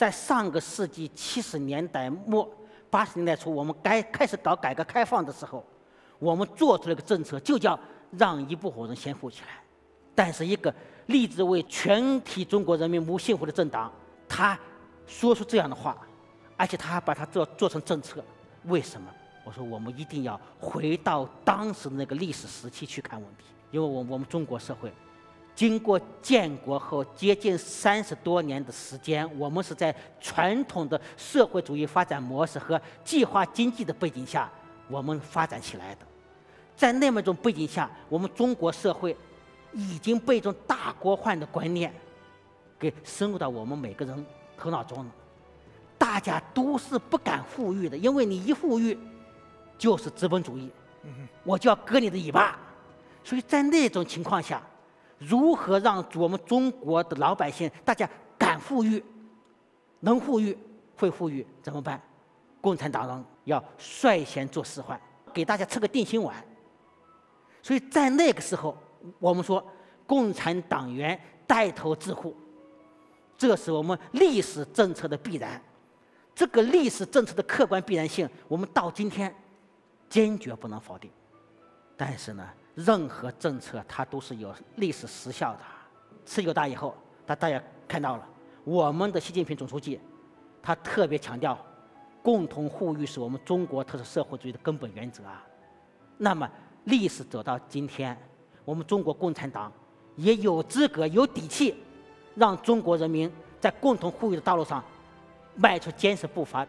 在上个世纪七十年代末、八十年代初，我们该开始搞改革开放的时候，我们做出了一个政策，就叫让一部分人先富起来。但是，一个立志为全体中国人民谋幸福的政党，他说出这样的话，而且他还把它做做成政策，为什么？我说，我们一定要回到当时的那个历史时期去看问题，因为我我们中国社会。经过建国后接近三十多年的时间，我们是在传统的社会主义发展模式和计划经济的背景下，我们发展起来的。在那么一种背景下，我们中国社会已经被一种大锅饭的观念给深入到我们每个人头脑中了。大家都是不敢富裕的，因为你一富裕就是资本主义，我就要割你的尾巴。所以在那种情况下。如何让我们中国的老百姓大家敢富裕、能富裕、会富裕？怎么办？共产党人要率先做示范，给大家吃个定心丸。所以在那个时候，我们说共产党员带头致富，这是我们历史政策的必然。这个历史政策的客观必然性，我们到今天坚决不能否定。但是呢？任何政策它都是有历史时效的。十九大以后，大大家看到了，我们的习近平总书记，他特别强调，共同富裕是我们中国特色社会主义的根本原则啊。那么历史走到今天，我们中国共产党也有资格、有底气，让中国人民在共同富裕的道路上迈出坚实步伐。